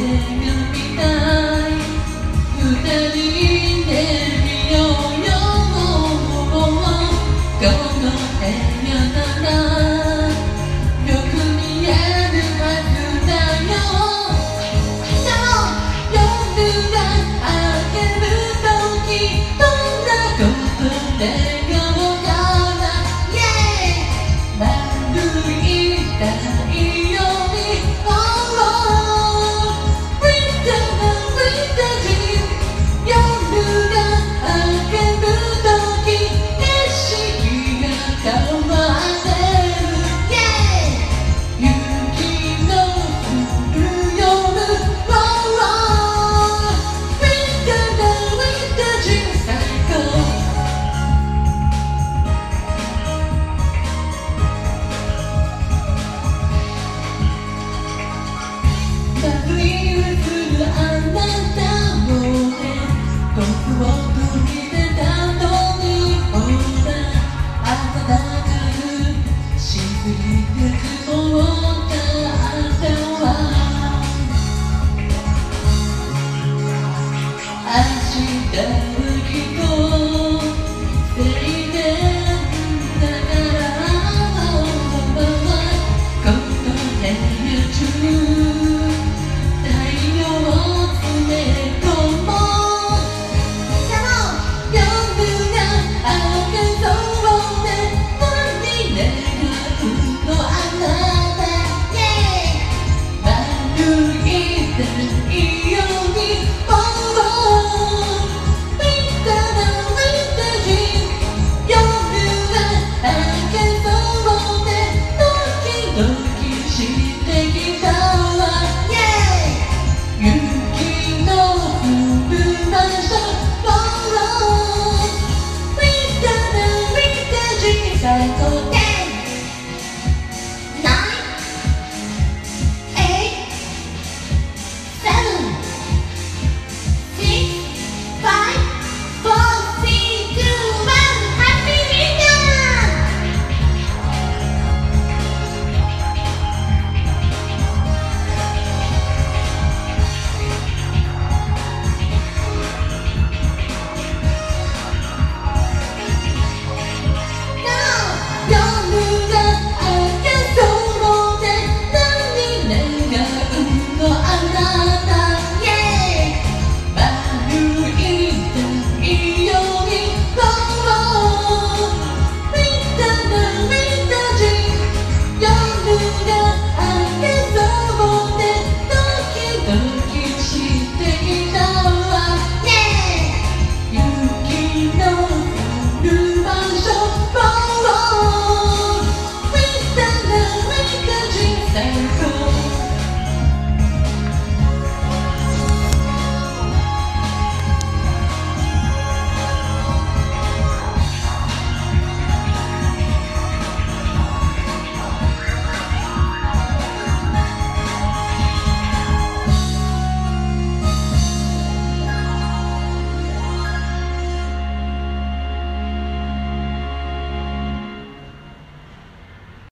みたい。二人で